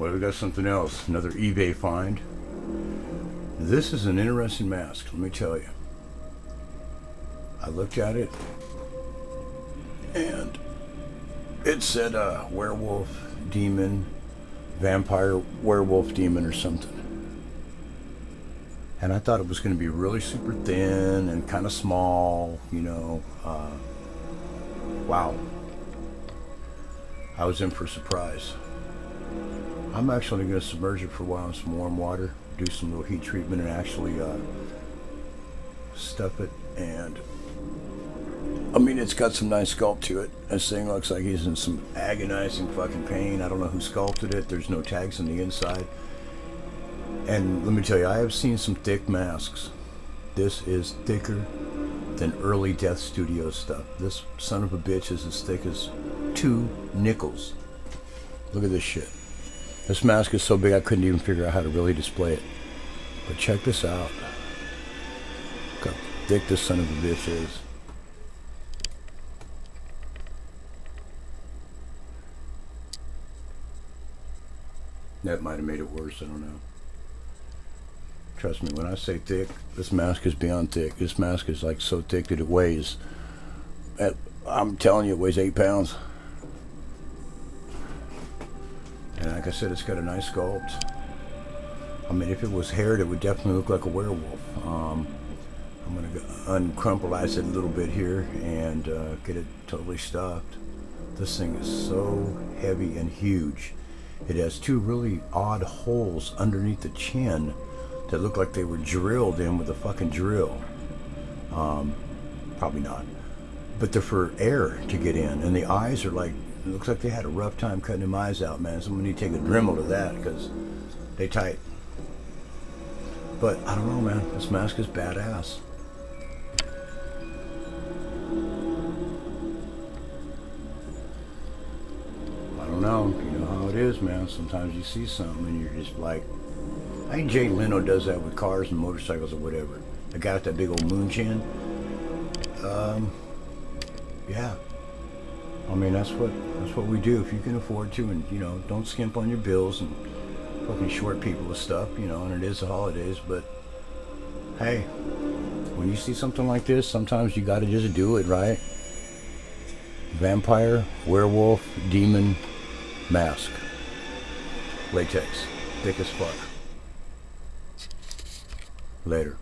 Well, we got something else. Another eBay find. This is an interesting mask, let me tell you. I looked at it, and it said uh, werewolf, demon, vampire, werewolf, demon, or something. And I thought it was going to be really super thin and kind of small, you know. Uh, wow. I was in for a surprise. I'm actually going to submerge it for a while in some warm water, do some little heat treatment, and actually uh, stuff it. And I mean, it's got some nice sculpt to it. This thing looks like he's in some agonizing fucking pain. I don't know who sculpted it. There's no tags on the inside. And let me tell you, I have seen some thick masks. This is thicker than early Death Studio stuff. This son of a bitch is as thick as two nickels. Look at this shit. This mask is so big I couldn't even figure out how to really display it. But check this out. Look how thick this son of a bitch is. That might have made it worse, I don't know. Trust me, when I say thick, this mask is beyond thick. This mask is like so thick that it weighs, I'm telling you, it weighs eight pounds. And like I said, it's got a nice sculpt. I mean, if it was haired, it would definitely look like a werewolf. Um, I'm going to uncrumpleize it a little bit here and uh, get it totally stuffed. This thing is so heavy and huge. It has two really odd holes underneath the chin that look like they were drilled in with a fucking drill. Um, probably not. But they're for air to get in. And the eyes are like, it looks like they had a rough time cutting them eyes out, man. Someone need to take a Dremel to that because they tight. But I don't know, man. This mask is badass. I don't know. You know how it is, man. Sometimes you see something and you're just like, I think Jay Leno does that with cars and motorcycles or whatever. The guy with that big old moon chin. Um, yeah. I mean, that's what that's what we do. If you can afford to, and you know, don't skimp on your bills and fucking short people with stuff, you know. And it is the holidays, but hey, when you see something like this, sometimes you got to just do it, right? Vampire, werewolf, demon, mask, latex, thick as fuck. Later.